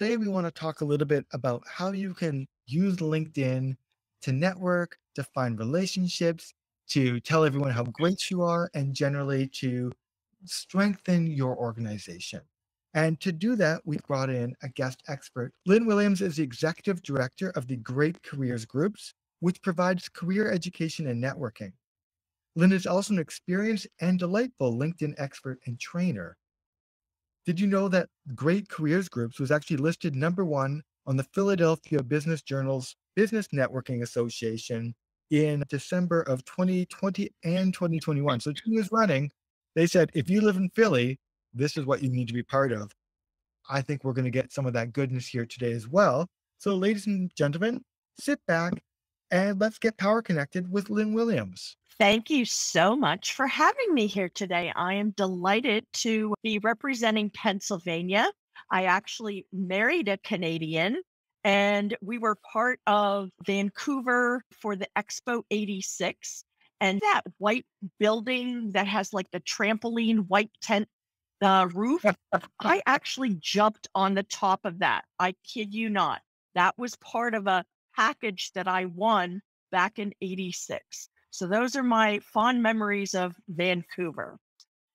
today we want to talk a little bit about how you can use LinkedIn to network, to find relationships, to tell everyone how great you are, and generally to strengthen your organization. And to do that, we brought in a guest expert. Lynn Williams is the executive director of the Great Careers Groups, which provides career education and networking. Lynn is also an experienced and delightful LinkedIn expert and trainer. Did you know that Great Careers Groups was actually listed number one on the Philadelphia Business Journal's Business Networking Association in December of 2020 and 2021? So two years running, they said, if you live in Philly, this is what you need to be part of. I think we're going to get some of that goodness here today as well. So, ladies and gentlemen, sit back and let's get power connected with Lynn Williams. Thank you so much for having me here today. I am delighted to be representing Pennsylvania. I actually married a Canadian and we were part of Vancouver for the Expo 86. And that white building that has like the trampoline white tent the roof, I actually jumped on the top of that. I kid you not. That was part of a package that I won back in 86. So those are my fond memories of Vancouver.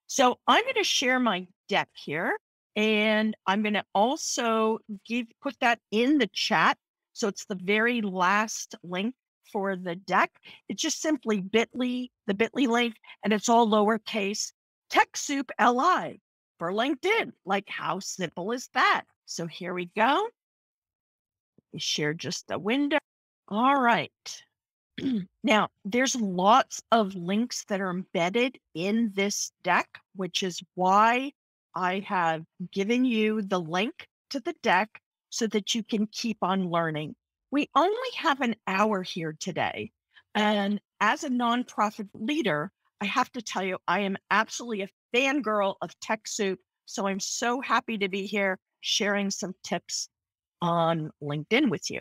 So I'm going to share my deck here and I'm going to also give put that in the chat. So it's the very last link for the deck. It's just simply bit.ly, the bit.ly link, and it's all lowercase TechSoup LI for LinkedIn. Like, how simple is that? So here we go. Share just the window. All right. now, there's lots of links that are embedded in this deck, which is why I have given you the link to the deck so that you can keep on learning. We only have an hour here today. And as a nonprofit leader, I have to tell you, I am absolutely a fangirl of TechSoup. So I'm so happy to be here sharing some tips on LinkedIn with you.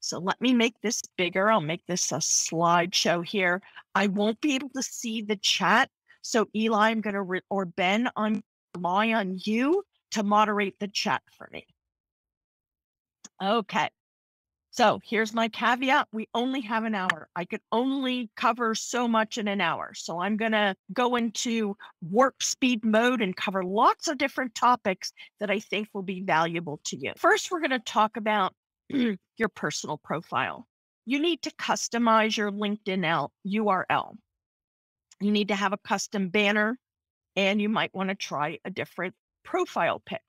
So let me make this bigger. I'll make this a slideshow here. I won't be able to see the chat. So Eli, I'm going to, or Ben, I'm rely on you to moderate the chat for me. Okay. So here's my caveat. We only have an hour. I could only cover so much in an hour. So I'm going to go into warp speed mode and cover lots of different topics that I think will be valuable to you. First, we're going to talk about Mm, your personal profile. You need to customize your LinkedIn URL. You need to have a custom banner and you might want to try a different profile pic.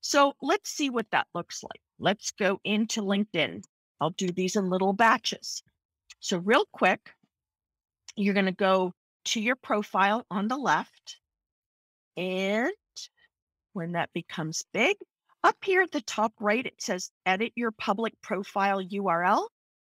So let's see what that looks like. Let's go into LinkedIn. I'll do these in little batches. So, real quick, you're going to go to your profile on the left. And when that becomes big, up here at the top right, it says edit your public profile URL.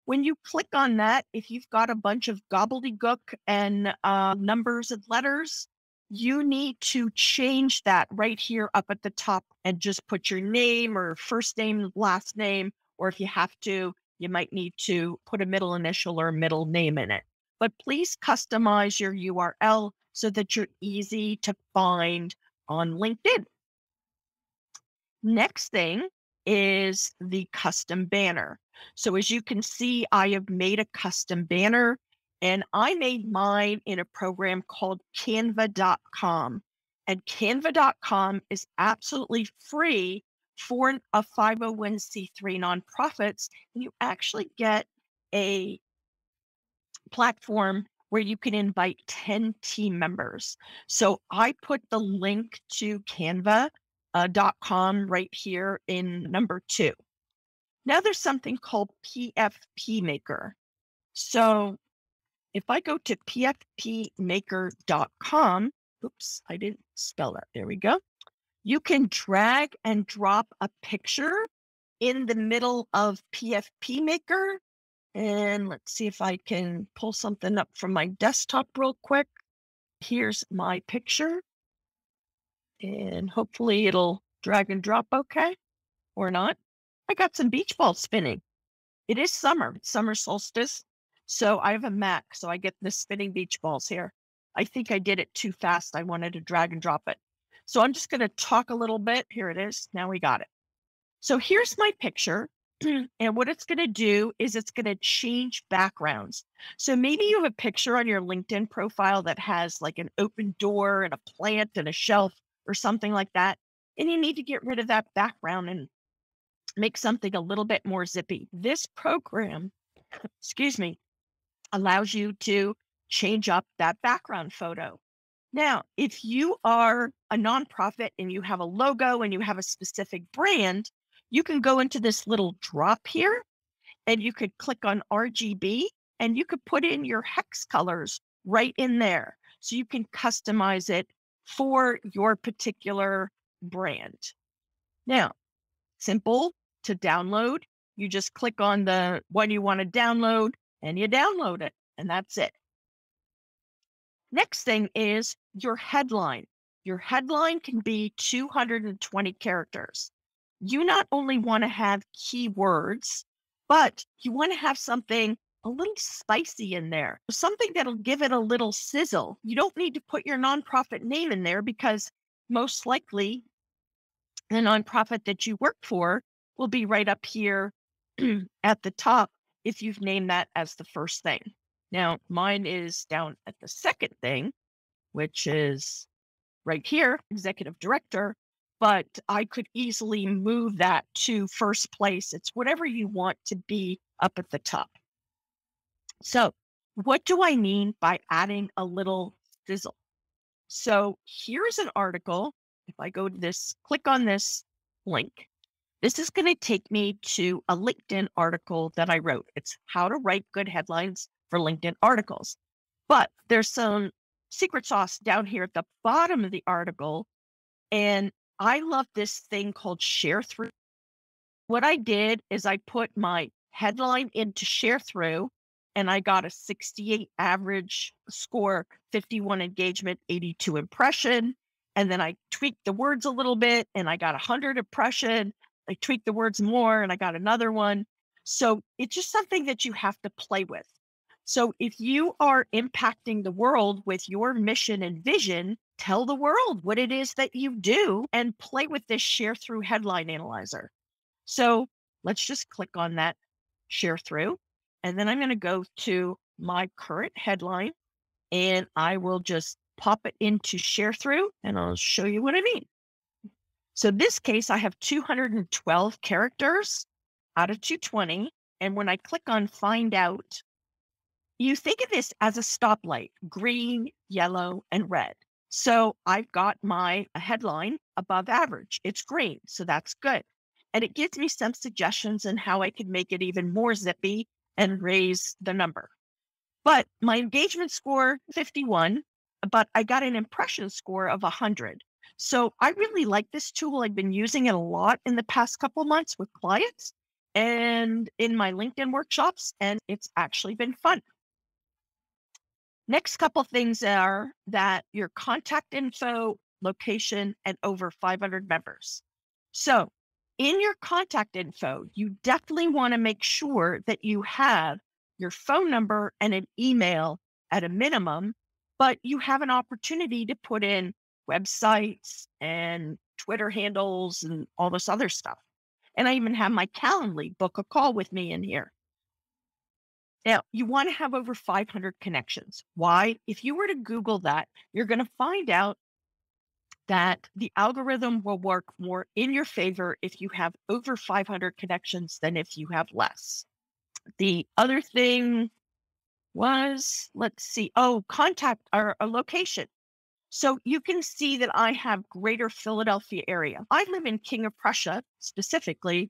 When you click on that, if you've got a bunch of gobbledygook and uh, numbers and letters, you need to change that right here up at the top and just put your name or first name, last name, or if you have to, you might need to put a middle initial or middle name in it. But please customize your URL so that you're easy to find on LinkedIn. Next thing is the custom banner. So as you can see, I have made a custom banner and I made mine in a program called canva.com. And canva.com is absolutely free for a 501c3 nonprofits. And you actually get a platform where you can invite 10 team members. So I put the link to canva.com uh, right here in number two. Now there's something called PFP Maker. So if I go to pfpmaker.com, oops, I didn't spell that. There we go. You can drag and drop a picture in the middle of PFP Maker. And let's see if I can pull something up from my desktop real quick. Here's my picture. And hopefully it'll drag and drop okay or not. I got some beach balls spinning. It is summer, summer solstice. So I have a Mac, so I get the spinning beach balls here. I think I did it too fast. I wanted to drag and drop it. So I'm just going to talk a little bit. Here it is. Now we got it. So here's my picture. and what it's going to do is it's going to change backgrounds. So maybe you have a picture on your LinkedIn profile that has like an open door and a plant and a shelf or something like that. And you need to get rid of that background and make something a little bit more zippy. This program, excuse me, allows you to change up that background photo. Now, if you are a nonprofit and you have a logo and you have a specific brand, you can go into this little drop here and you could click on RGB and you could put in your hex colors right in there. So you can customize it for your particular brand. Now, simple to download. You just click on the one you want to download and you download it, and that's it. Next thing is your headline. Your headline can be 220 characters you not only want to have keywords, but you want to have something a little spicy in there, something that'll give it a little sizzle. You don't need to put your nonprofit name in there because most likely the nonprofit that you work for will be right up here at the top if you've named that as the first thing. Now, mine is down at the second thing, which is right here, executive director but I could easily move that to first place. It's whatever you want to be up at the top. So, what do I mean by adding a little sizzle? So, here's an article. If I go to this, click on this link, this is going to take me to a LinkedIn article that I wrote. It's how to write good headlines for LinkedIn articles. But there's some secret sauce down here at the bottom of the article. And I love this thing called Sharethrough. What I did is I put my headline into Sharethrough and I got a 68 average score, 51 engagement, 82 impression. And then I tweaked the words a little bit and I got 100 impression. I tweaked the words more and I got another one. So it's just something that you have to play with. So if you are impacting the world with your mission and vision, tell the world what it is that you do and play with this Sharethrough headline analyzer. So let's just click on that Sharethrough. And then I'm going to go to my current headline and I will just pop it into Sharethrough and I'll show you what I mean. So this case, I have 212 characters out of 220. And when I click on find out, you think of this as a stoplight green, yellow, and red. So I've got my headline above average. It's green. So that's good. And it gives me some suggestions on how I could make it even more zippy and raise the number. But my engagement score 51, but I got an impression score of 100. So I really like this tool. I've been using it a lot in the past couple months with clients and in my LinkedIn workshops, and it's actually been fun. Next couple things are that your contact info, location, and over 500 members. So, in your contact info, you definitely want to make sure that you have your phone number and an email at a minimum, but you have an opportunity to put in websites and Twitter handles and all this other stuff. And I even have my Calendly book a call with me in here. Now, you want to have over 500 connections. Why? If you were to Google that, you're going to find out that the algorithm will work more in your favor if you have over 500 connections than if you have less. The other thing was, let's see, oh, contact or a location. So you can see that I have greater Philadelphia area. I live in King of Prussia specifically,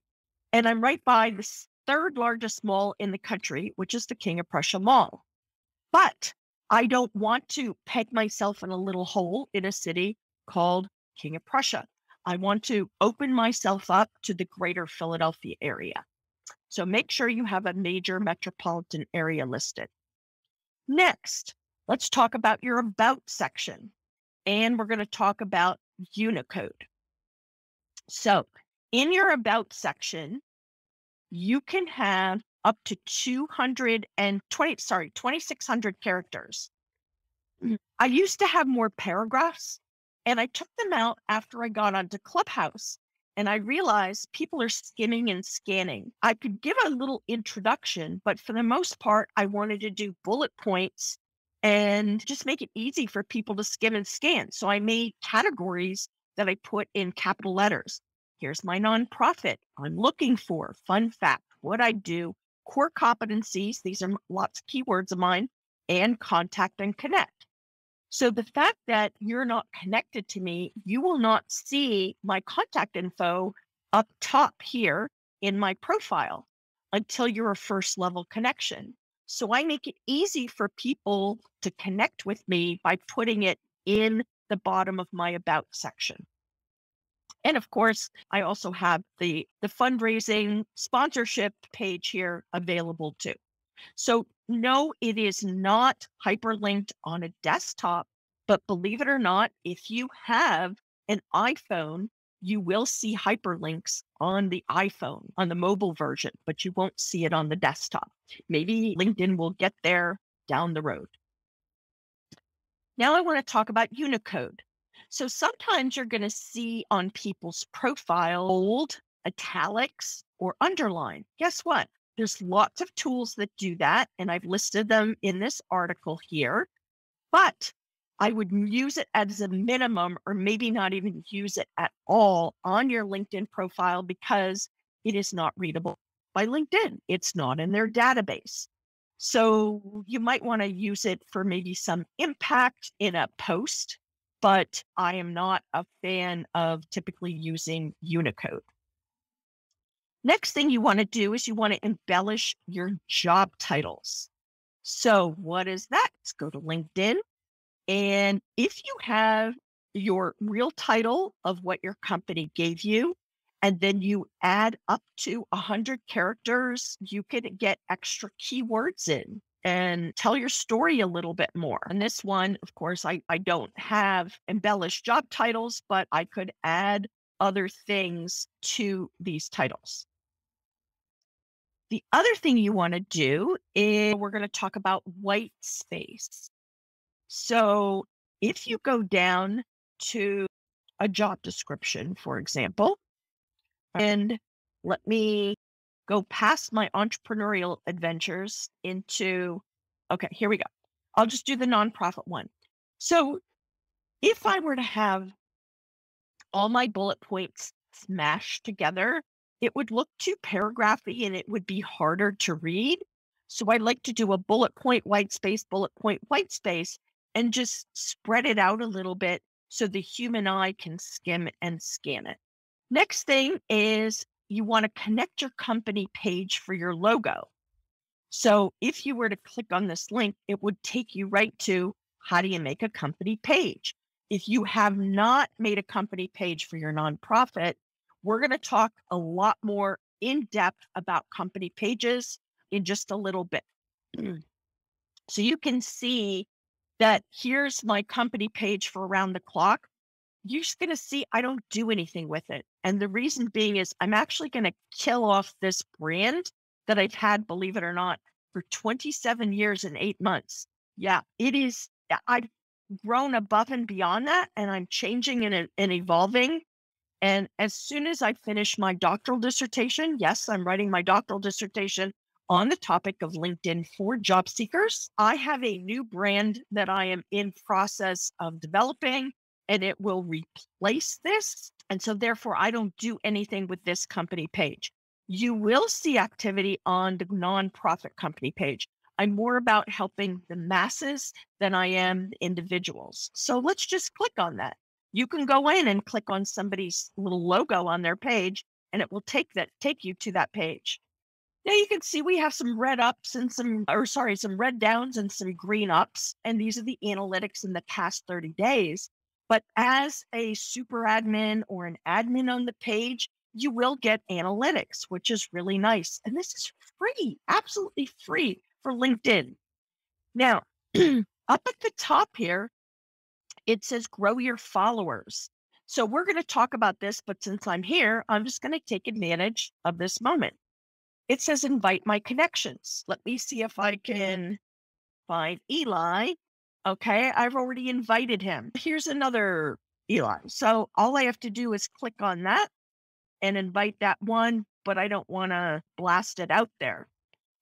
and I'm right by the third largest mall in the country, which is the King of Prussia Mall. But I don't want to peg myself in a little hole in a city called King of Prussia. I want to open myself up to the greater Philadelphia area. So make sure you have a major metropolitan area listed. Next, let's talk about your About section. And we're going to talk about Unicode. So in your About section, you can have up to 220, sorry, 2,600 characters. Mm, I used to have more paragraphs and I took them out after I got onto Clubhouse. and I realized people are skimming and scanning. I could give a little introduction, but for the most part, I wanted to do bullet points and just make it easy for people to skim and scan. So I made categories that I put in capital letters. Here's my nonprofit. I'm looking for fun fact, what I do, core competencies. These are lots of keywords of mine, and contact and connect. So the fact that you're not connected to me, you will not see my contact info up top here in my profile until you're a first level connection. So I make it easy for people to connect with me by putting it in the bottom of my about section. And of course, I also have the the fundraising sponsorship page here available too. So no, it is not hyperlinked on a desktop, but believe it or not, if you have an iPhone, you will see hyperlinks on the iPhone, on the mobile version, but you won't see it on the desktop. Maybe LinkedIn will get there down the road. Now I want to talk about Unicode. So sometimes you're going to see on people's profile bold, italics, or underline. Guess what? There's lots of tools that do that, and I've listed them in this article here. But I would use it as a minimum, or maybe not even use it at all on your LinkedIn profile because it is not readable by LinkedIn. It's not in their database. So you might want to use it for maybe some impact in a post, but I am not a fan of typically using Unicode. Next thing you want to do is you want to embellish your job titles. So, what is that? Let's go to LinkedIn. And if you have your real title of what your company gave you, and then you add up to 100 characters, you can get extra keywords in and tell your story a little bit more. And this one, of course, I, I don't have embellished job titles, but I could add other things to these titles. The other thing you want to do is we're going to talk about white space. So if you go down to a job description, for example, and let me go past my entrepreneurial adventures into, okay, here we go. I'll just do the nonprofit one. So if I were to have all my bullet points smashed together, it would look too paragraphy and it would be harder to read. So I like to do a bullet point, white space, bullet point, white space, and just spread it out a little bit so the human eye can skim and scan it. Next thing is you want to connect your company page for your logo. So if you were to click on this link, it would take you right to how do you make a company page? If you have not made a company page for your nonprofit, we're going to talk a lot more in depth about company pages in just a little bit. Mm. so you can see that here's my company page for around the clock. You're just going to see I don't do anything with it. And the reason being is I'm actually going to kill off this brand that I've had, believe it or not, for 27 years and eight months. Yeah, it is. I've grown above and beyond that, and I'm changing and, and evolving and as soon as I finish my doctoral dissertation, yes, I'm writing my doctoral dissertation on the topic of LinkedIn for job seekers. I have a new brand that I am in process of developing and it will replace this. And so therefore I don't do anything with this company page. You will see activity on the nonprofit company page. I'm more about helping the masses than I am individuals. So let's just click on that you can go in and click on somebody's little logo on their page and it will take that take you to that page. Now you can see we have some red ups and some or sorry, some red downs and some green ups and these are the analytics in the past 30 days. But as a super admin or an admin on the page, you will get analytics, which is really nice. And this is free, absolutely free for LinkedIn. Now, up at the top here, it says grow your followers. So we're going to talk about this, but since I'm here, I'm just going to take advantage of this moment. It says invite my connections. Let me see if I can find Eli. Okay, I've already invited him. Here's another Eli. So all I have to do is click on that and invite that one, but I don't want to blast it out there.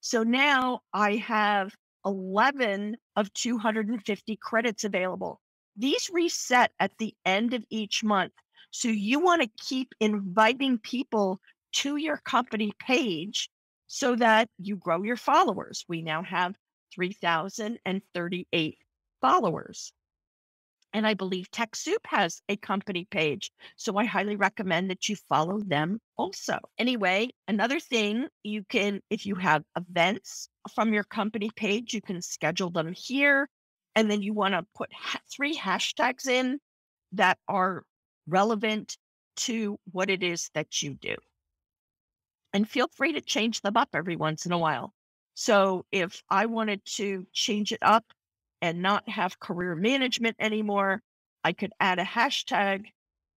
So now I have 11 of 250 credits available. These reset at the end of each month. So you want to keep inviting people to your company page so that you grow your followers. We now have 3,038 followers. And I believe TechSoup has a company page. So I highly recommend that you follow them also. Anyway, another thing you can, if you have events from your company page, you can schedule them here. And then you want to put ha- three hashtags in that are relevant to what it is that you do. And feel free to change them up every once in a while. So if I wanted to change it up and not have career management anymore, I could add a hashtag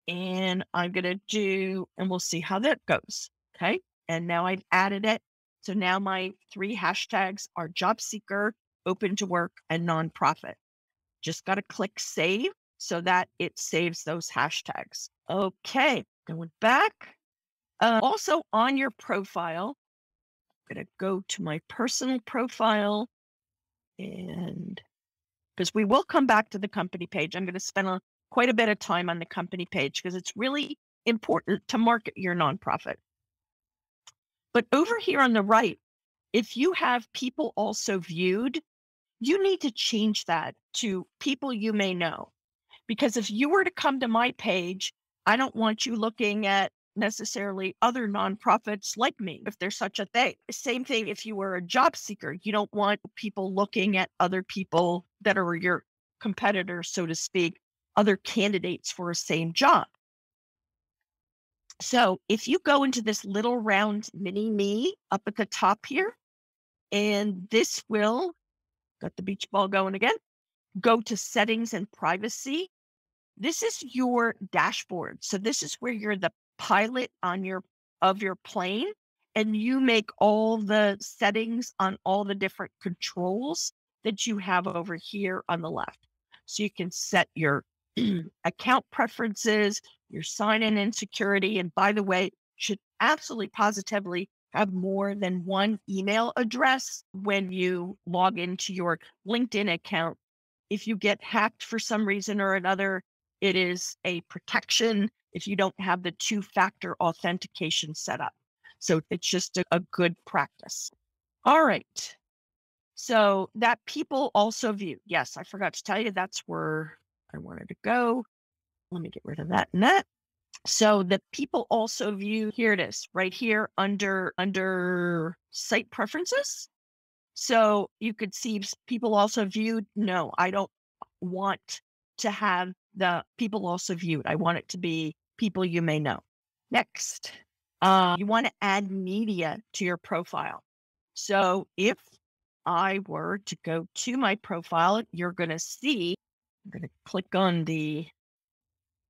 and I'm going to do, and we'll see how that goes. Okay. And now I've added it. So now my three hashtags are job seeker, open to work, and nonprofit. Just got to click save so that it saves those hashtags. Okay. Going back. Uh, also on your profile, I'm going to go to my personal profile and because we will come back to the company page. I'm going to spend a, quite a bit of time on the company page because it's really important to market your nonprofit. But over here on the right, if you have people also viewed, you need to change that to people you may know. Because if you were to come to my page, I don't want you looking at necessarily other nonprofits like me, if there's such a thing. Same thing if you were a job seeker, you don't want people looking at other people that are your competitors, so to speak, other candidates for a same job. So if you go into this little round mini me up at the top here, and this will, got the beach ball going again, go to settings and privacy. This is your dashboard. So this is where you're the pilot on your of your plane and you make all the settings on all the different controls that you have over here on the left. So you can set your account preferences, your sign in and security. And by the way, should absolutely positively have more than one email address when you log into your LinkedIn account. If you get hacked for some reason or another, it is a protection if you don't have the two factor authentication set up. So it's just a, a good practice. All right. So that people also view. Yes, I forgot to tell you that's where I wanted to go. Let me get rid of that net. So the people also view, here it is, right here under under site preferences. So you could see people also viewed. No, I don't want to have the people also viewed. I want it to be people you may know. Next, uh, you want to add media to your profile. So if I were to go to my profile, you're going to see, I'm going to click on the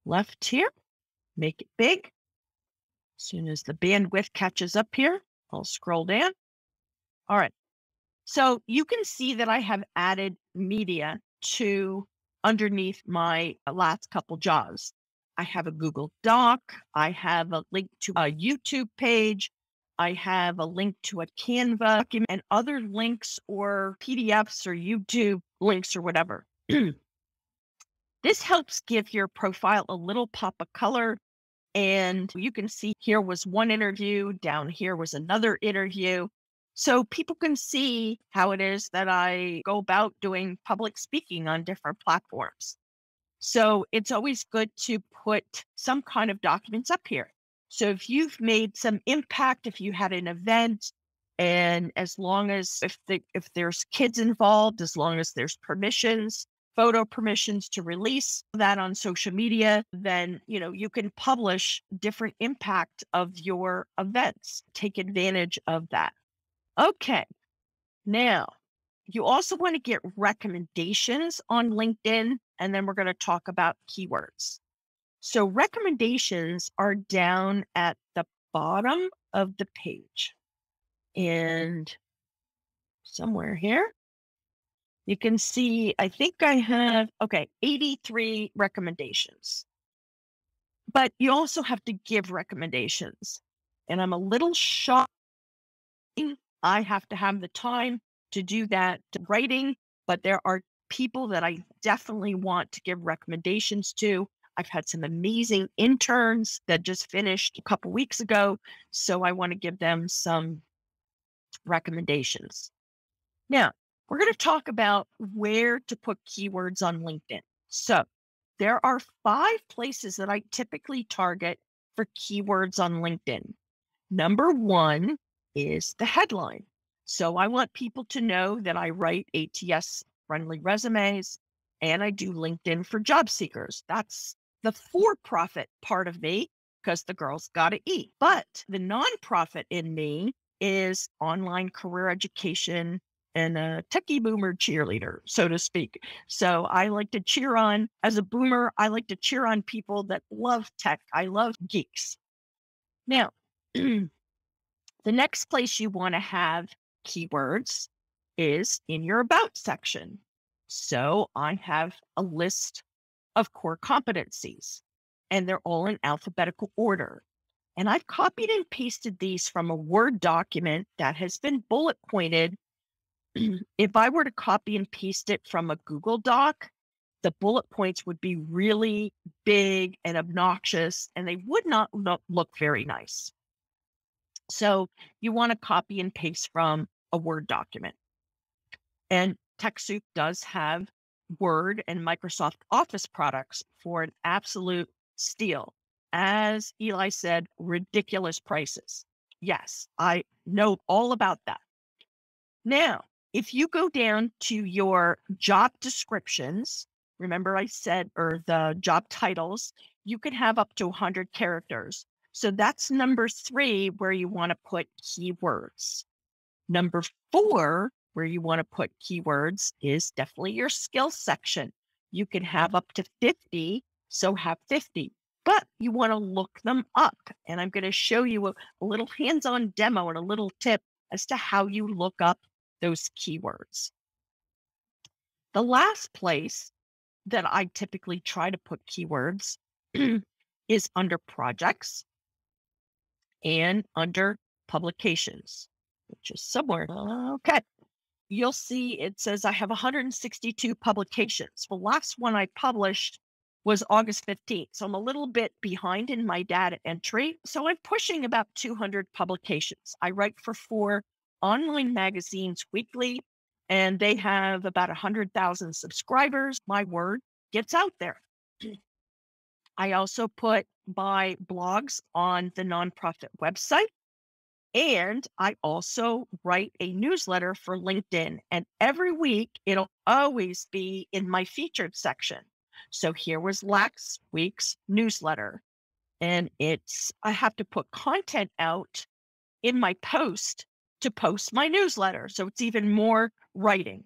left here, make it big. As soon as the bandwidth catches up here, I'll scroll down. All right. So you can see that I have added media to underneath my uh, last couple jobs. I have a Google Doc. I have a link to a YouTube page. I have a link to a Canva and other links or PDFs or YouTube links or whatever. this helps give your profile a little pop of color. And you can see here was one interview, down here was another interview. So people can see how it is that I go about doing public speaking on different platforms. So it's always good to put some kind of documents up here. So if you've made some impact, if you had an event, and as long as if the, if there's kids involved, as long as there's permissions, photo permissions to release that on social media, then you know you can publish different impact of your events. Take advantage of that. Okay. Now, you also want to get recommendations on LinkedIn, and then we're going to talk about keywords. So, recommendations are down at the bottom of the page. And somewhere here, you can see, I think I have, okay, 83 recommendations. but you also have to give recommendations. And I'm a little shocked. I have to have the time to do that writing, but there are people that I definitely want to give recommendations to. I've had some amazing interns that just finished a couple weeks ago. So I want to give them some recommendations. Now, we're going to talk about where to put keywords on LinkedIn. So there are five places that I typically target for keywords on LinkedIn. Number one is the headline. So I want people to know that I write ATS friendly resumes and I do LinkedIn for job seekers. That's the for profit part of me because the girls got to eat. But the nonprofit in me is online career education and a techie boomer cheerleader, so to speak. So I like to cheer on, as a boomer, I like to cheer on people that love tech. I love geeks. Now, the next place you want to have keywords is in your about section. So I have a list of core competencies, and they're all in alphabetical order. And I've copied and pasted these from a Word document that has been bullet pointed. if I were to copy and paste it from a Google Doc, the bullet points would be really big and obnoxious, and they would not look very nice. So you want to copy and paste from a Word document. And TechSoup does have Word and Microsoft Office products for an absolute steal. As Eli said, ridiculous prices. Yes, I know all about that. Now, if you go down to your job descriptions, remember I said, or the job titles, you can have up to 100 characters. So that's number three, where you want to put keywords. Number four, where you want to put keywords, is definitely your skill section. You can have up to 50, so have 50, but you want to look them up. And I'm going to show you a, a little hands on demo and a little tip as to how you look up those keywords. The last place that I typically try to put keywords is under projects and under publications which is somewhere. Uh, okay. You'll see it says I have 162 publications. The last one I published was August 15th. So I'm a little bit behind in my data entry. So I'm pushing about 200 publications. I write for four online magazines weekly, and they have about 100,000 subscribers. My word gets out there. I also put my blogs on the nonprofit website. And I also write a newsletter for LinkedIn. And every week, it'll always be in my featured section. So here was last week's newsletter. And it's, I have to put content out in my post to post my newsletter. So it's even more writing.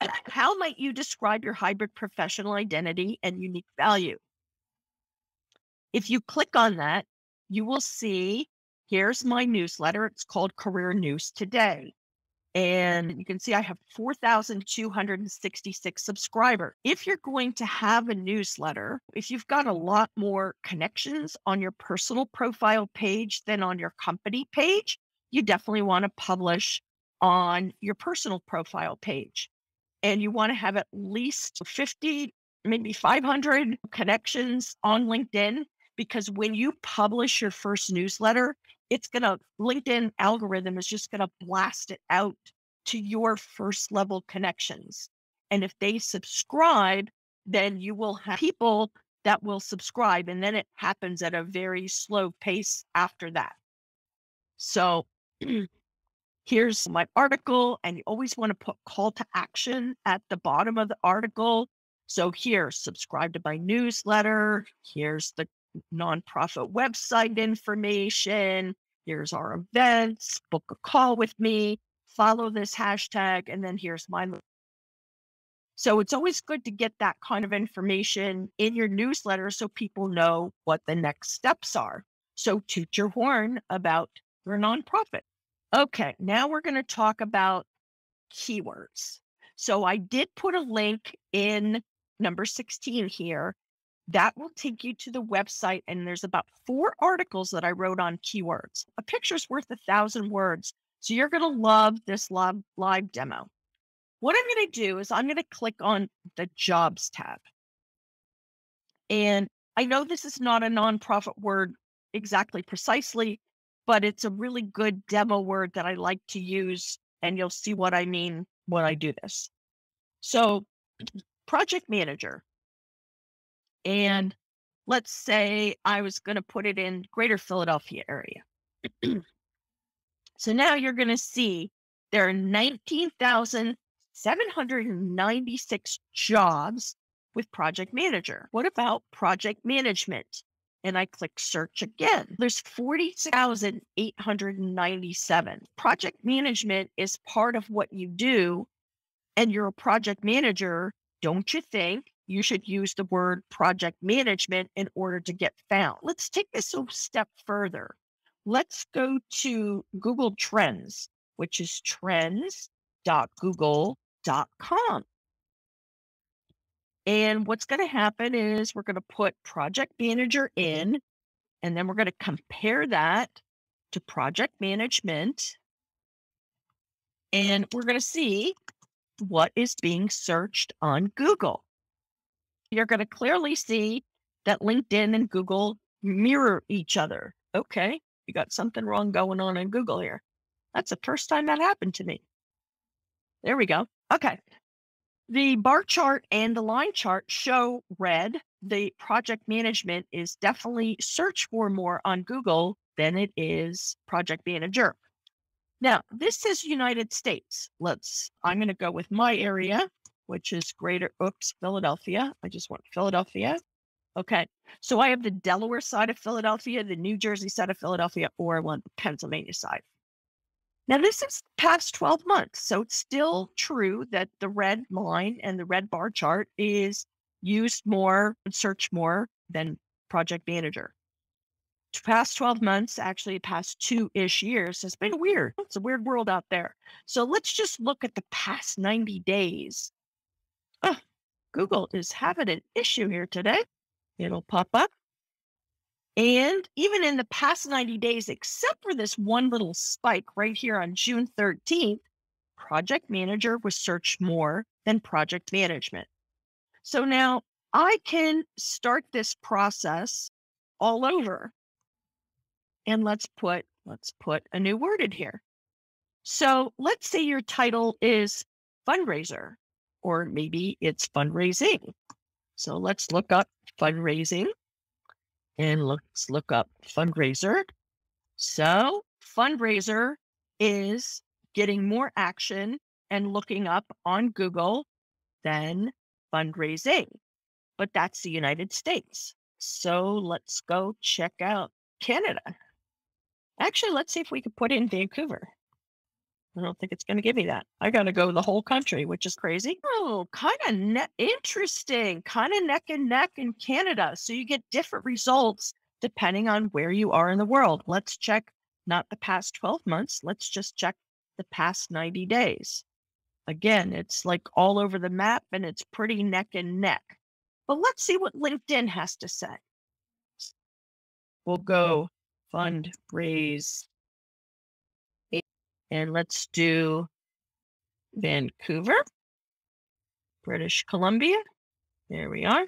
How might you describe your hybrid professional identity and unique value? If you click on that, you will see here's my newsletter. It's called Career News Today. And you can see I have 4,266 subscribers. If you're going to have a newsletter, if you've got a lot more connections on your personal profile page than on your company page, you definitely want to publish on your personal profile page. And you want to have at least 50, maybe 500 connections on LinkedIn because when you publish your first newsletter, it's going to linkedin algorithm is just going to blast it out to your first level connections and if they subscribe then you will have people that will subscribe and then it happens at a very slow pace after that so here's my article and you always want to put call to action at the bottom of the article so here subscribe to my newsletter here's the nonprofit website information. Here's our events, book a call with me, follow this hashtag, and then here's my. So it's always good to get that kind of information in your newsletter so people know what the next steps are. So toot your horn about your nonprofit. Okay, now we're going to talk about keywords. So I did put a link in number 16 here that will take you to the website. And there's about four articles that I wrote on keywords. A picture's worth a thousand words. So you're going to love this live, live demo. What I'm going to do is I'm going to click on the jobs tab. And I know this is not a nonprofit word exactly precisely, but it's a really good demo word that I like to use. And you'll see what I mean when I do this. So, project manager. And let's say I was going to put it in greater Philadelphia area. so now you're going to see there are 19,796 jobs with project manager. What about project management? And I click search again. There's 40,897. Project management is part of what you do, and you're a project manager. Don't you think you should use the word project management in order to get found. Let's take this a step further. Let's go to Google Trends, which is trends.google.com. And what's going to happen is we're going to put project manager mm-hmm. in, and then we're going to compare that to project management. And we're going to see what is being searched on Google you're going to clearly see that LinkedIn and Google mirror each other. Okay, you got something wrong going on in Google here. That's the first time that happened to me. There we go. Okay. The bar chart and the line chart show red. The project management is definitely search for more on Google than it is project manager. Now, this is United States. Let's, I'm going to go with my area which is greater, oops, Philadelphia. I just want Philadelphia. Okay. So I have the Delaware side of Philadelphia, the New Jersey side of Philadelphia, or I want the Pennsylvania side. Now, this is past 12 months. So it's still true that the red line and the red bar chart is used more and searched more than Project Manager. Past 12 months, actually, past two ish years has been weird. It's a weird world out there. So let's just look at the past 90 days oh, Google is having an issue here today. It'll pop up. And even in the past 90 days, except for this one little spike right here on June 13th, Project Manager was searched more than Project Management. So now I can start this process all over. And let's put let's put a new word in here. So let's say your title is fundraiser or maybe it's fundraising. So let's look up fundraising and let's look up fundraiser. So fundraiser is getting more action and looking up on Google than fundraising, but that's the United States. So let's go check out Canada. Actually, let's see if we could put in Vancouver. I don't think it's going to give me that. I got to go the whole country, which is crazy. Oh, kind of ne- interesting. Kind of neck and neck in Canada. So you get different results depending on where you are in the world. Let's check not the past 12 months. Let's just check the past 90 days. Again, it's like all over the map and it's pretty neck and neck. But let's see what LinkedIn has to say. We'll go fundraise and let's do Vancouver, British Columbia. There we are.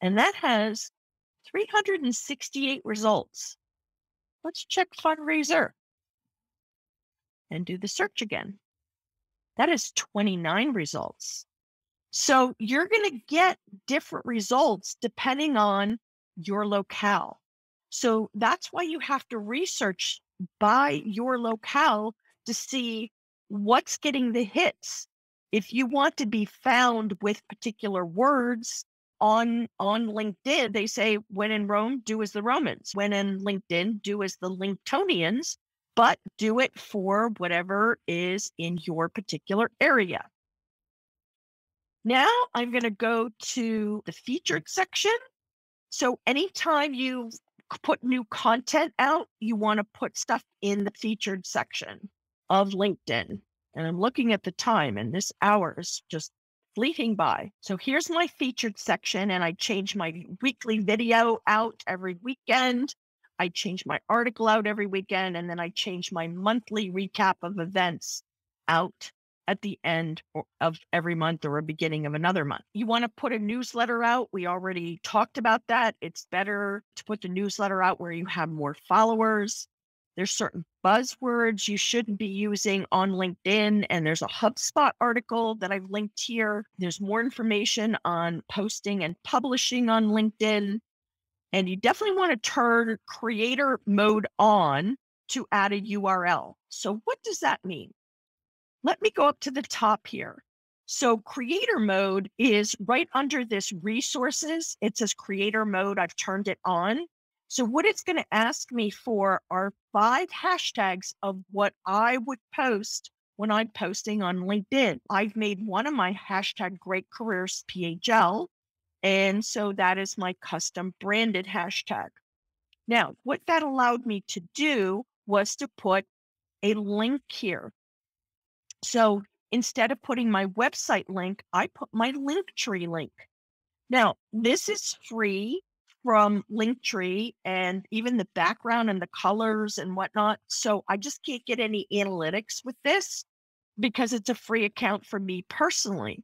And that has 368 results. Let's check fundraiser and do the search again. That is 29 results. So you're going to get different results depending on your locale. So that's why you have to research by your locale to see what's getting the hits. If you want to be found with particular words on on LinkedIn, they say when in Rome, do as the Romans. When in LinkedIn, do as the Linktonians, but do it for whatever is in your particular area. Now I'm going to go to the featured section. So anytime you put new content out, you want to put stuff in the featured section of LinkedIn. And I'm looking at the time, and this hour is just fleeting by. So here's my featured section, and I change my weekly video out every weekend. I change my article out every weekend, and then I change my monthly recap of events out at the end of every month or a beginning of another month. You want to put a newsletter out. We already talked about that. It's better to put the newsletter out where you have more followers. There's certain buzzwords you shouldn't be using on LinkedIn. And there's a HubSpot article that I've linked here. There's more information on posting and publishing on LinkedIn. And you definitely want to turn creator mode on to add a URL. So, what does that mean? Let me go up to the top here. So, creator mode is right under this resources. It says creator mode. I've turned it on. So what it's going to ask me for are five hashtags of what I would post when I'm posting on LinkedIn. I've made one of my hashtag great careers PHL. And so that is my custom branded hashtag. Now, what that allowed me to do was to put a link here. So instead of putting my website link, I put my Linktree link. Now, this is free from Linktree and even the background and the colors and whatnot. So I just can't get any analytics with this because it's a free account for me personally.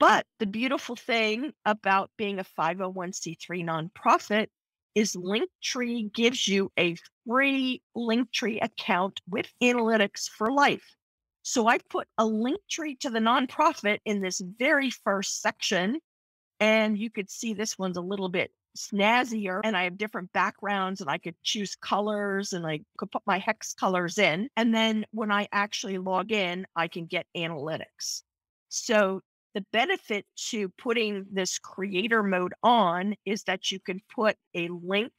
But the beautiful thing about being a 501c3 nonprofit is Linktree gives you a free Linktree account with analytics for life. So I put a link tree to the nonprofit in this very first section. And you could see this one's a little bit snazzier and I have different backgrounds and I could choose colors and I could put my hex colors in. And then when I actually log in, I can get analytics. So the benefit to putting this creator mode on is that you can put a link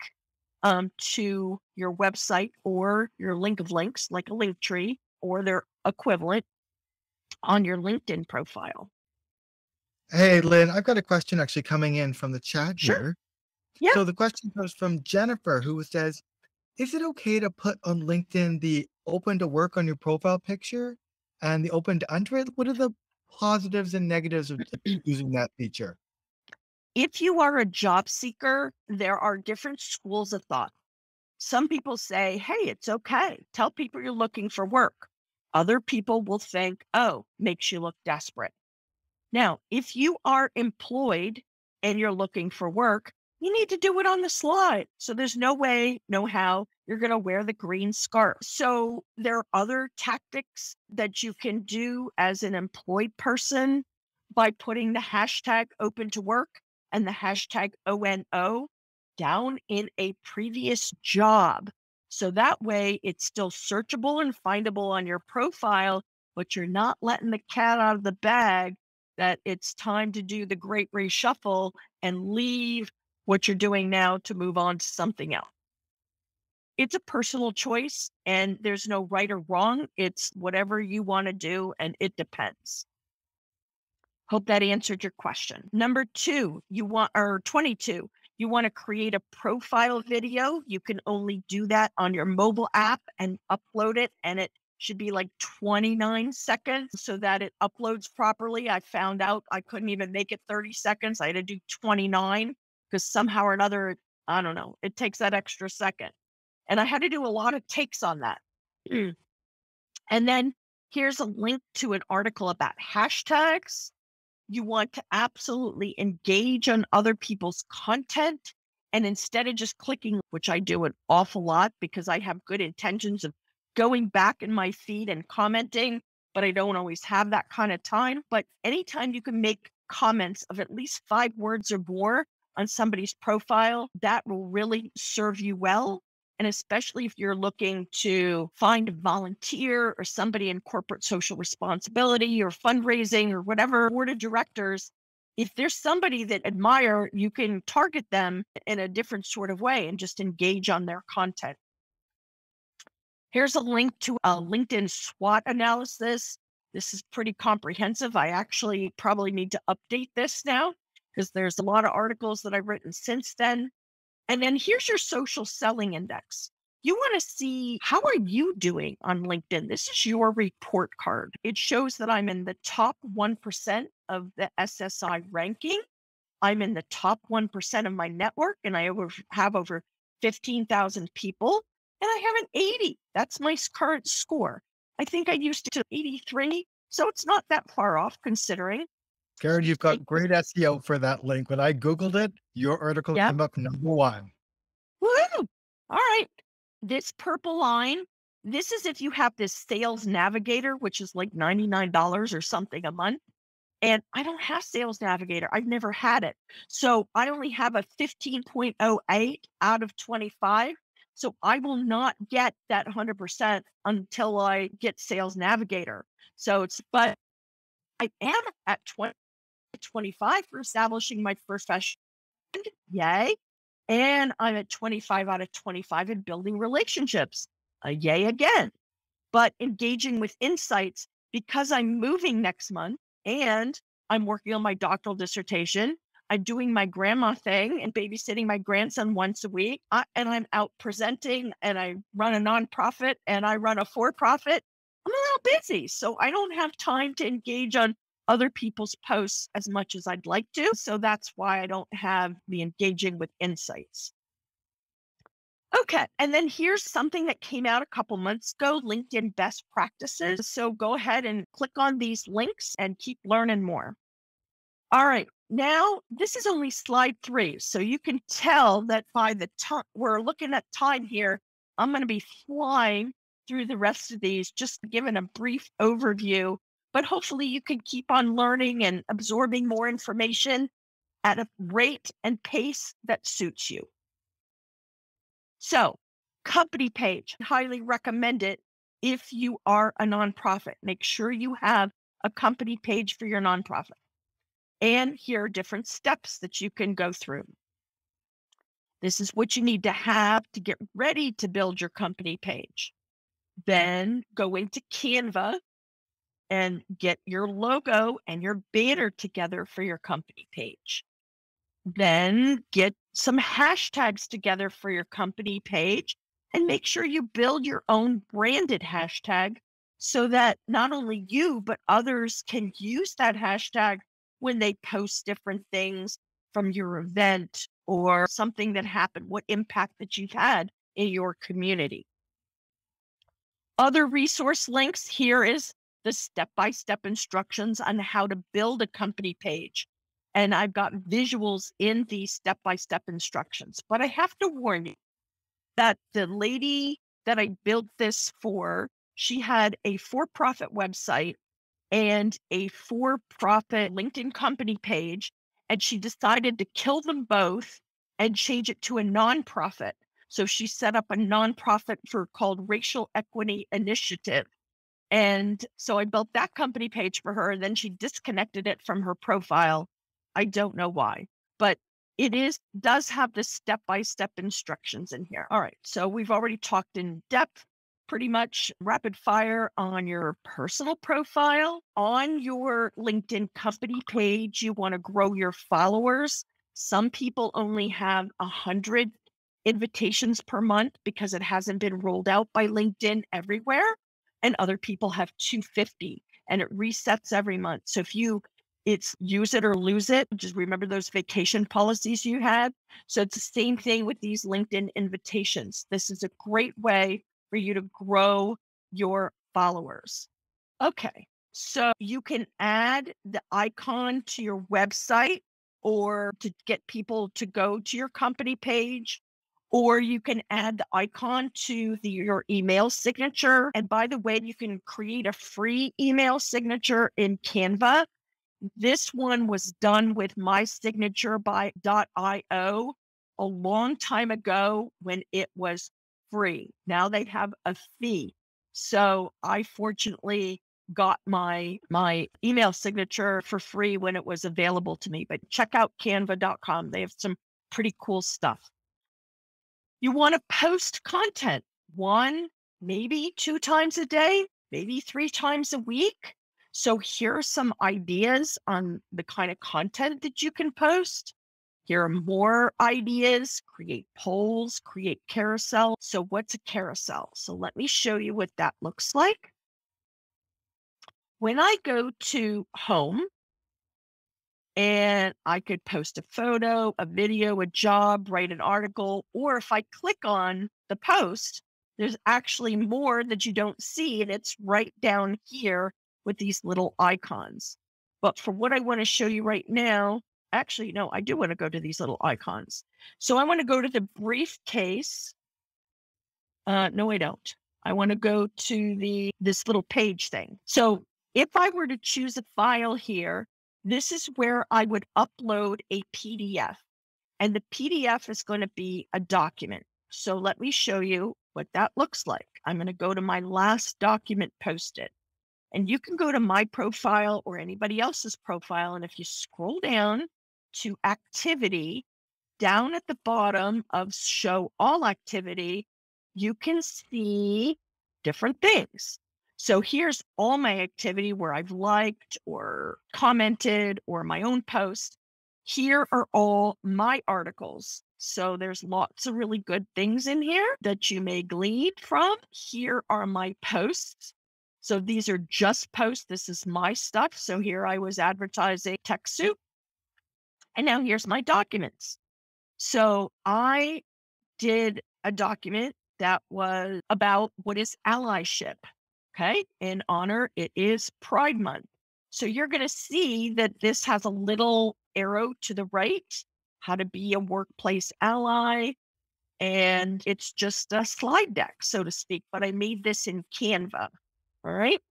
um, to your website or your link of links, like a Linktree or their equivalent, on your LinkedIn profile. Hey, Lynn, I've got a question actually coming in from the chat Sure. here. Yeah. So the question comes from Jennifer, who says, Is it okay to put on LinkedIn the open to work on your profile picture and the open to enter it? What are the positives and negatives of using that feature? If you are a job seeker, there are different schools of thought. Some people say, hey, it's okay. Tell people you're looking for work. Other people will think, oh, makes you look desperate. Now, if you are employed and you're looking for work, you need to do it on the slide. So there's no way, no how you're going to wear the green scarf. So there are other tactics that you can do as an employed person by putting the hashtag open to work and the hashtag ONO down in a previous job. So that way it's still searchable and findable on your profile, but you're not letting the cat out of the bag that it's time to do the great reshuffle and leave what you're doing now to move on to something else. It's a personal choice and there's no right or wrong. It's whatever you want to do and it depends. Hope that answered your question. Number two, you want, or 22, you want to create a profile video. You can only do that on your mobile app and upload it, and it should be like 29 seconds so that it uploads properly. I found out I couldn't even make it 30 seconds. I had to do 29 because somehow or another, I don't know, it takes that extra second. And I had to do a lot of takes on that. And then here's a link to an article about hashtags. You want to absolutely engage on other people's content. And instead of just clicking, which I do an awful lot because I have good intentions of going back in my feed and commenting, but I don't always have that kind of time. But anytime you can make comments of at least five words or more, on somebody's profile, that will really serve you well. And especially if you're looking to find a volunteer or somebody in corporate social responsibility or fundraising or whatever board of directors, if there's somebody that admire, you can target them in a different sort of way and just engage on their content. Here's a link to a LinkedIn SWOT analysis. This is pretty comprehensive. I actually probably need to update this now because there's a lot of articles that I've written since then. And then here's your social selling index. you want to see how are you doing on LinkedIn? This is your report card. It shows that I'm in the top 1% of the SSI ranking. I'm in the top 1% of my network and I over, have over 15,000 people and I have an 80. That's my current score. I think I used to 83. So it's not that far off considering. Karen, you've got great SEO for that link. When I Googled it, your article yep. came up number one. Woo! All right this purple line, this is if you have this sales navigator, which is like $99 or something a month. And I don't have Sales Navigator. I've never had it. So I only have a 15.08 out of 25. So I will not get that 100% until I get Sales Navigator. So it's, but I am at 20, 25 for establishing my profession. Yay. And I'm at 25 out of 25 in building relationships. A yay again. But engaging with insights because I'm moving next month and I'm working on my doctoral dissertation. I'm doing my grandma thing and babysitting my grandson once a week. I, and I'm out presenting and I run a nonprofit and I run a for profit. I'm a little busy. So I don't have time to engage on other people's posts as much as I'd like to. So that's why I don't have the engaging with insights. Okay, and then here's something that came out a couple months ago LinkedIn best practices. So go ahead and click on these links and keep learning more. All right, now this is only slide three. So you can tell that by the time we're looking at time here, I'm going to be flying through the rest of these, just giving a brief overview but hopefully you can keep on learning and absorbing more information at a rate and pace that suits you. So, company page, highly recommend it if you are a nonprofit. Make sure you have a company page for your nonprofit. And here are different steps that you can go through. This is what you need to have to get ready to build your company page. Then go into Canva and get your logo and your banner together for your company page. Then get some hashtags together for your company page and make sure you build your own branded hashtag so that not only you, but others can use that hashtag when they post different things from your event or something that happened, what impact that you've had in your community. Other resource links here is the step by step instructions on how to build a company page. And I've got visuals in these step by step instructions. But I have to warn you that the lady that I built this for, she had a for profit website and a for profit LinkedIn company page. And she decided to kill them both and change it to a nonprofit. So she set up a nonprofit for called Racial Equity Initiative. And so I built that company page for her. And then she disconnected it from her profile. I don't know why, but it is does have the step by step instructions in here. All right. So we've already talked in depth, pretty much rapid fire on your personal profile. On your LinkedIn company page, you want to grow your followers. Some people only have a hundred invitations per month because it hasn't been rolled out by LinkedIn everywhere and other people have 250 and it resets every month. So if you it's use it or lose it, just remember those vacation policies you had. So it's the same thing with these LinkedIn invitations. This is a great way for you to grow your followers. Okay. So you can add the icon to your website or to get people to go to your company page or you can add the icon to the, your email signature. And by the way, you can create a free email signature in Canva. This one was done with my signature by .io a long time ago when it was free. Now they have a fee. So I fortunately got my my email signature for free when it was available to me. But check out canva.com. They have some pretty cool stuff. You want to post content one, maybe two times a day, maybe three times a week. So here are some ideas on the kind of content that you can post. Here are more ideas, create polls, create carousel. So what's a carousel? So let me show you what that looks like. When I go to home, and I could post a photo, a video, a job, write an article, or if I click on the post, there's actually more that you don't see, and it's right down here with these little icons. But for what I want to show you right now, actually, no, I do want to go to these little icons. So I want to go to the briefcase. Uh, no, I don't. I want to go to the this little page thing. So if I were to choose a file here, this is where I would upload a PDF. And the PDF is going to be a document. So let me show you what that looks like. I'm going to go to my last document posted. And you can go to my profile or anybody else's profile. And if you scroll down to activity, down at the bottom of show all activity, you can see different things. So here's all my activity where I've liked or commented or my own post. Here are all my articles. So there's lots of really good things in here that you may glean from. Here are my posts. So these are just posts. This is my stuff. So here I was advertising TechSoup. And now here's my documents. So I did a document that was about what is allyship. Okay. In honor, it is Pride Month. So you're going to see that this has a little arrow to the right, how to be a workplace ally. And it's just a slide deck, so to speak. But I made this in Canva. All right.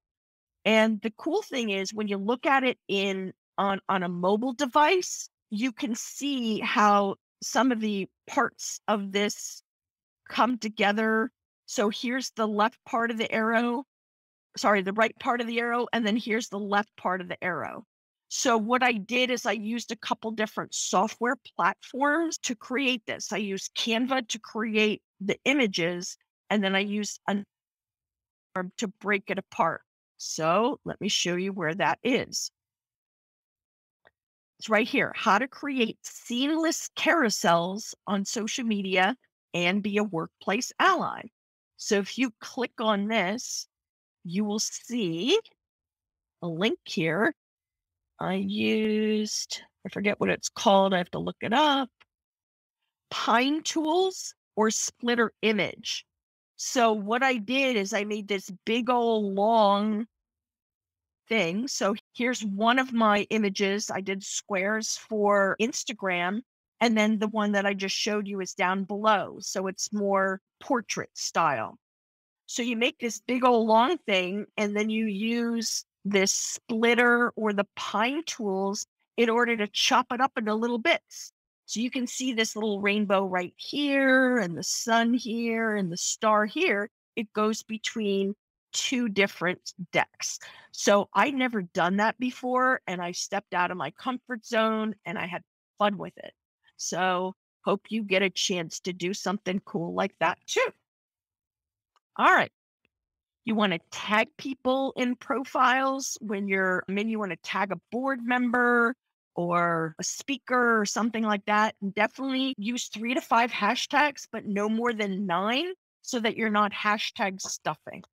And the cool thing is when you look at it in on, on a mobile device, you can see how some of the parts of this come together. So here's the left part of the arrow sorry, the right part of the arrow, and then here's the left part of the arrow. So what I did is I used a couple different software platforms to create this. I used Canva to create the images, and then I used an arm to break it apart. So let me show you where that is. It's right here, how to create seamless carousels on social media and be a workplace ally. So if you click on this, you will see a link here. I used, I forget what it's called. I have to look it up. Pine Tools or Splitter Image. So what I did is I made this big old long thing. So here's one of my images. I did squares for Instagram. And then the one that I just showed you is down below. So it's more portrait style. So you make this big old long thing, and then you use this splitter or the pine tools in order to chop it up into little bits. So you can see this little rainbow right here, and the sun here, and the star here. It goes between two different decks. So I'd never done that before, and I stepped out of my comfort zone and I had fun with it. So hope you get a chance to do something cool like that too. All right. You want to tag people in profiles when you're, I mean, you want to tag a board member or a speaker or something like that. Definitely use three to five hashtags, but no more than nine so that you're not hashtag stuffing.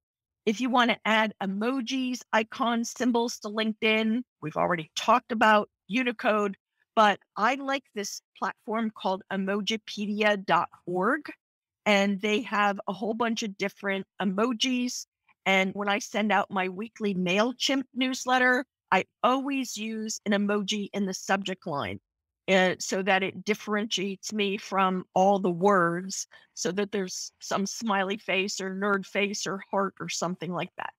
If you want to add emojis, icons, symbols to LinkedIn, we've already talked about Unicode, but I like this platform called emojipedia.org and they have a whole bunch of different emojis. And when I send out my weekly MailChimp newsletter, I always use an emoji in the subject line uh, so that it differentiates me from all the words so that there's some smiley face or nerd face or heart or something like that.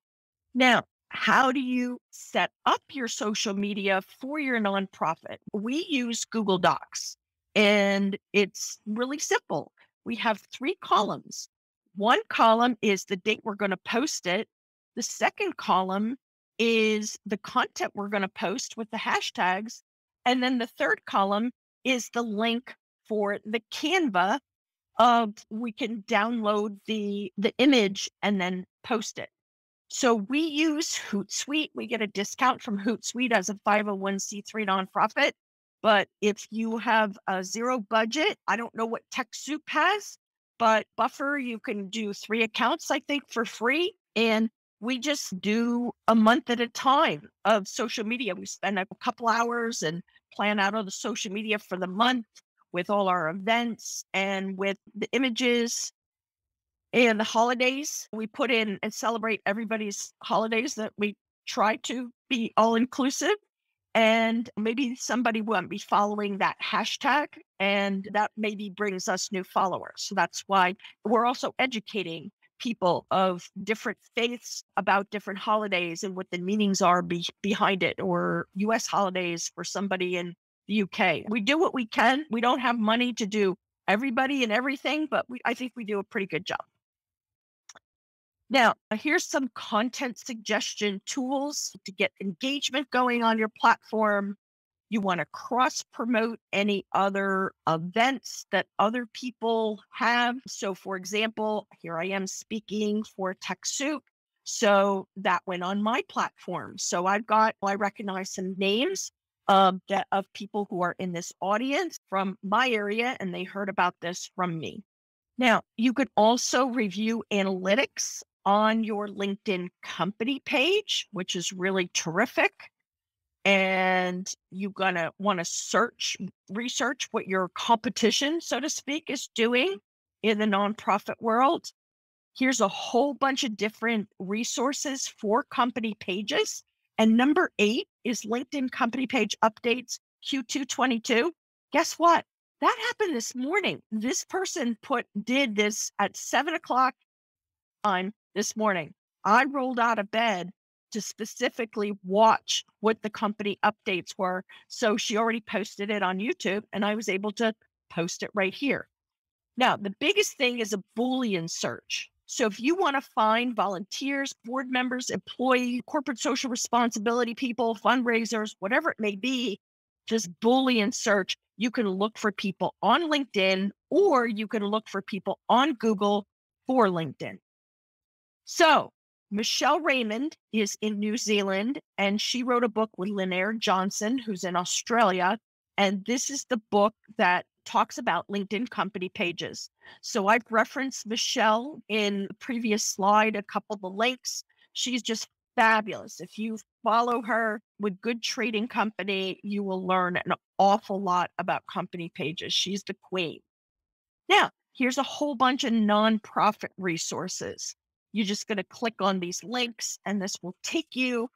Now, how do you set up your social media for your nonprofit? We use Google Docs and it's really simple we have three columns. One column is the date we're going to post it. The second column is the content we're going to post with the hashtags. And then the third column is the link for the Canva of we can download the the image and then post it. So we use Hootsuite. We get a discount from Hootsuite as a 501c3 nonprofit. But if you have a zero budget, I don't know what TechSoup has, but Buffer, you can do three accounts, I think, for free. And we just do a month at a time of social media. We spend a couple hours and plan out all the social media for the month with all our events and with the images and the holidays. We put in and celebrate everybody's holidays that we try to be all inclusive. And maybe somebody won't be following that hashtag, and that maybe brings us new followers. So that's why we're also educating people of different faiths about different holidays and what the meanings are be- behind it, or US holidays for somebody in the UK. We do what we can. We don't have money to do everybody and everything, but we, I think we do a pretty good job. Now, here's some content suggestion tools to get engagement going on your platform. You want to cross promote any other events that other people have. So, for example, here I am speaking for TechSoup. So that went on my platform. So I've got, I recognize some names um, of, of people who are in this audience from my area, and they heard about this from me. Now, you could also review analytics on your LinkedIn company page, which is really terrific. And you're going to want to search, research what your competition, so to speak, is doing in the nonprofit world. Here's a whole bunch of different resources for company pages. And number eight is LinkedIn company page updates Q222. Guess what? That happened this morning. This person put did this at seven o'clock on this morning. I rolled out of bed to specifically watch what the company updates were. So she already posted it on YouTube and I was able to post it right here. Now, the biggest thing is a Boolean search. So if you want to find volunteers, board members, employees, corporate social responsibility people, fundraisers, whatever it may be, just Boolean search. You can look for people on LinkedIn or you can look for people on Google for LinkedIn. So, Michelle Raymond is in New Zealand and she wrote a book with Lynnaire Johnson, who's in Australia. And this is the book that talks about LinkedIn company pages. So I've referenced Michelle in the previous slide, a couple of the links. She's just fabulous. If you follow her with Good Trading Company, you will learn an awful lot about company pages. She's the queen. Now, here's a whole bunch of nonprofit resources. You're just going to click on these links and this will take you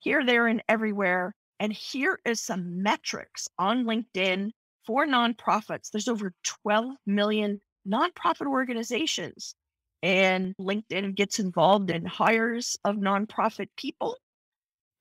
here, there, and everywhere. And here is some metrics on LinkedIn for nonprofits. There's over 12 million nonprofit organizations. And LinkedIn gets involved in hires of nonprofit people.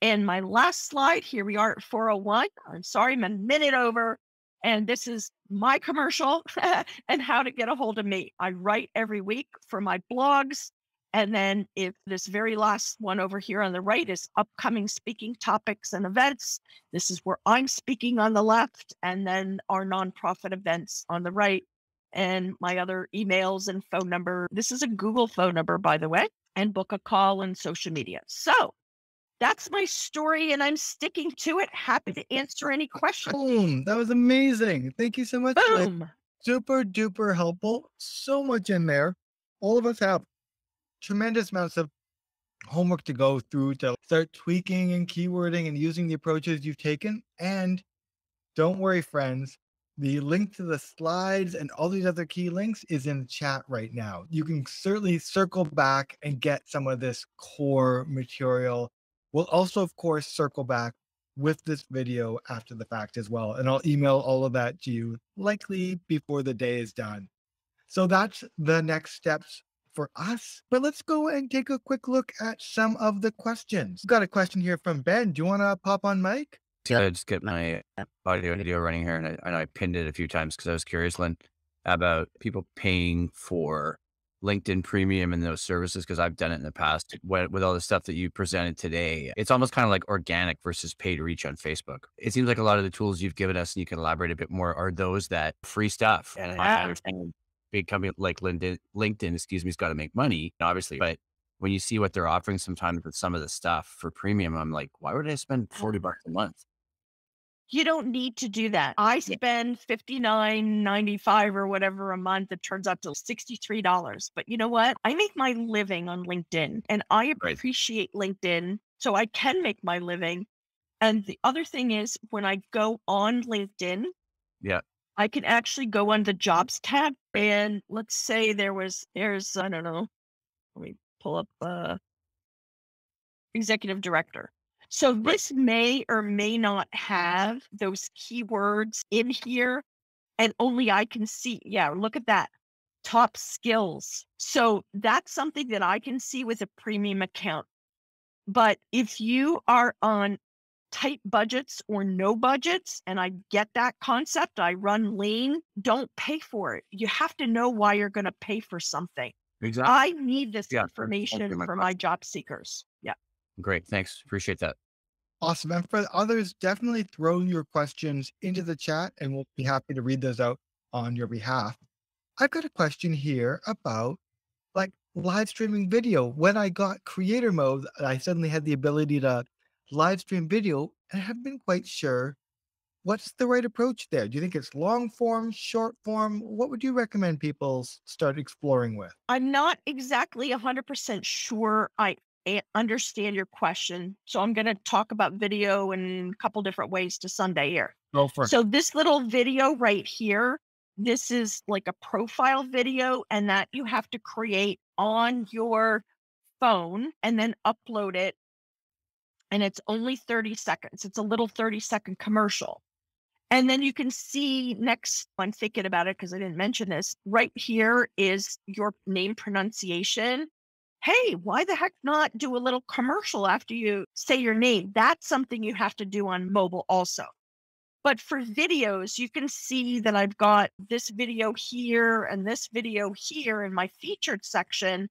And my last slide, here we are at 401. I'm sorry, I'm a minute over. And this is my commercial and how to get a hold of me. I write every week for my blogs and then if this very last one over here on the right is upcoming speaking topics and events, this is where I'm speaking on the left, and then our nonprofit events on the right, and my other emails and phone number. This is a Google phone number, by the way, and book a call and social media. So that's my story, and I'm sticking to it. Happy to answer any questions. Boom. That was amazing. Thank you so much. Boom. Super duper helpful. So much in there. All of us have tremendous amounts of homework to go through to start tweaking and keywording and using the approaches you've taken. And don't worry, friends, the link to the slides and all these other key links is in the chat right now. You can certainly circle back and get some of this core material. We'll also, of course, circle back with this video after the fact as well. And I'll email all of that to you likely before the day is done. So that's the next steps for us. But let's go and take a quick look at some of the questions. We've got a question here from Ben. Do you want to pop on mic? Yeah, I just get my audio and video running here, and I, and I pinned it a few times because I was curious, Lynn, about people paying for LinkedIn Premium and those services because I've done it in the past. With, with all the stuff that you presented today, it's almost kind of like organic versus paid reach on Facebook. It seems like a lot of the tools you've given us, and you can elaborate a bit more, are those that free stuff. And I understand big company like LinkedIn, LinkedIn, excuse me, has got to make money, obviously. But when you see what they're offering sometimes with some of the stuff for premium, I'm like, why would I spend 40 bucks a month? You don't need to do that. I spend fifty nine ninety five or whatever a month. It turns out to $63. But you know what? I make my living on LinkedIn and I Right. appreciate LinkedIn. So I can make my living. And the other thing is when I go on LinkedIn, Yeah. I can actually go on the jobs tab and let's say there was there's I don't know. Let me pull up uh executive director. So this may or may not have those keywords in here and only I can see. Yeah, look at that. Top skills. So that's something that I can see with a premium account. But if you are on tight budgets or no budgets, and I get that concept, I run lean, don't pay for it. You have to know why you're going to pay for something. Exactly. I need this Yeah, information my for my job seekers. Yeah. Great. Thanks. Appreciate that. Awesome. And for others, definitely throw your questions into the chat and we'll be happy to read those out on your behalf. I've got a question here about like live streaming video. When I got creator mode, I suddenly had the ability to live stream video and I haven't been quite sure what's the right approach there. Do you think it's long form, short form? What would you recommend people start exploring with? I'm not exactly 100% sure I understand your question. So I'm going to talk about video in a couple different ways to Sunday here. Go for it. So this little video right here, this is like a profile video and that you have to create on your phone and then upload it. And it's only 30 seconds. It's a little 30 second commercial. And then you can see next, I'm thinking about it because I didn't mention this. Right here is your name pronunciation. Hey, why the heck not do a little commercial after you say your name? That's something you have to do on mobile also. But for videos, you can see that I've got this video here and this video here in my featured section.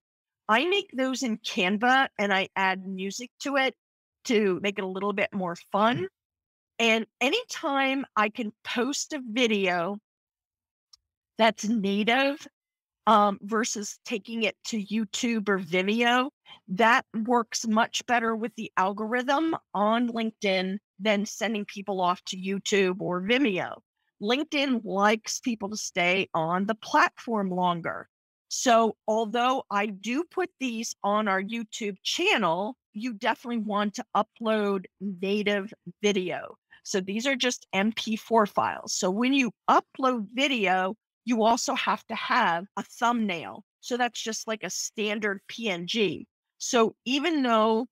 I make those in Canva and I add music to it to make it a little bit more fun. And anytime I can post a video that's native um, versus taking it to YouTube or Vimeo, that works much better with the algorithm on LinkedIn than sending people off to YouTube or Vimeo. LinkedIn likes people to stay on the platform longer. So, although I do put these on our YouTube channel, you definitely want to upload native video. So, these are just MP4 files. So, when you upload video, you also have to have a thumbnail. So, that's just like a standard PNG. So, even though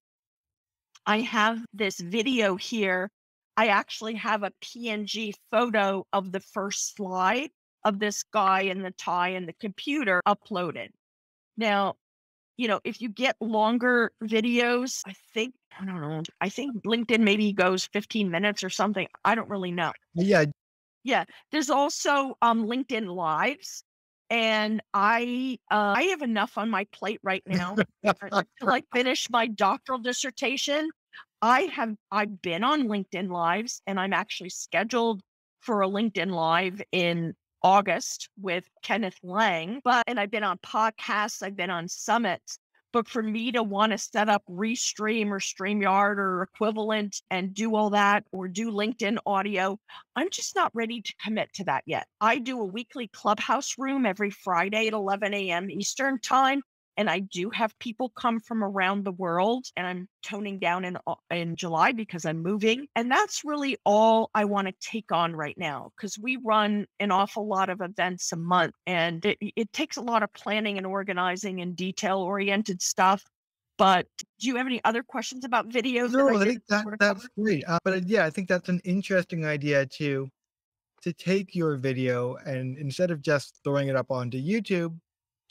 I have this video here, I actually have a PNG photo of the first slide of this guy in the tie and the computer uploaded. Now, you know, if you get longer videos, I think, I don't know, I think LinkedIn maybe goes 15 minutes or something. I don't really know. Yeah, Yeah. There's also um LinkedIn lives. And I uh, I have enough on my plate right now to like finish my doctoral dissertation. I have I've been on LinkedIn lives and I'm actually scheduled for a LinkedIn live in August with Kenneth Lang. But and I've been on podcasts, I've been on summits. But for me to want to set up Restream or StreamYard or equivalent and do all that or do LinkedIn audio, I'm just not ready to commit to that yet. I do a weekly clubhouse room every Friday at 11 a.m. Eastern time. And I do have people come from around the world, and I'm toning down in in July because I'm moving. And that's really all I want to take on right now because we run an awful lot of events a month, and it, it takes a lot of planning and organizing and detail oriented stuff. But do you have any other questions about videos? No, I didn't think that sort of that's cover? great. Uh, but uh, yeah, I think that's an interesting idea to to take your video and instead of just throwing it up onto YouTube,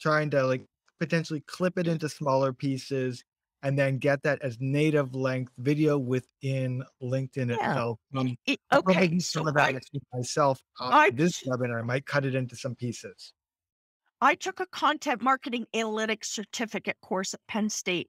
trying to like potentially clip it into smaller pieces and then get that as native length video within LinkedIn Yeah. itself. Um, It- okay, so some of that I, myself I this webinar. I might cut it into some pieces. I took a content marketing analytics certificate course at Penn State.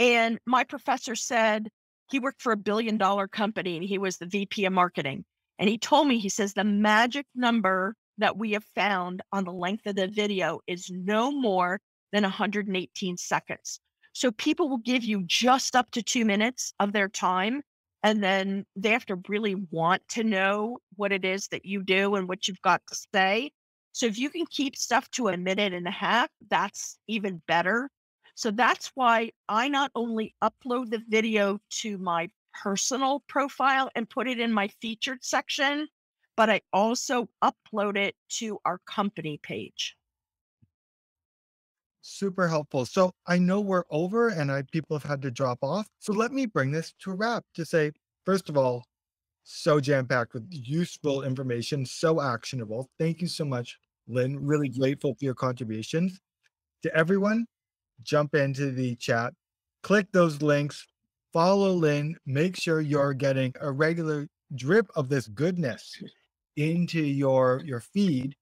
And my professor said he worked for a billion dollar company and he was the VP of marketing. And he told me, he says, the magic number that we have found on the length of the video is no more than 118 seconds. So people will give you just up to two minutes of their time And then they have to really want to know what it is that you do and what you've got to say. So if you can keep stuff to a minute and a half, that's even better. So that's why I not only upload the video to my personal profile and put it in my featured section, but I also upload it to our company page. Super helpful. So I know we're over and I people have had to drop off. So let me bring this to a wrap to say, first of all, so jam-packed with useful information, so actionable. Thank you so much, Lynn. Really grateful for your contributions. To everyone, jump into the chat, click those links, follow Lynn, make sure you're getting a regular drip of this goodness into your your feed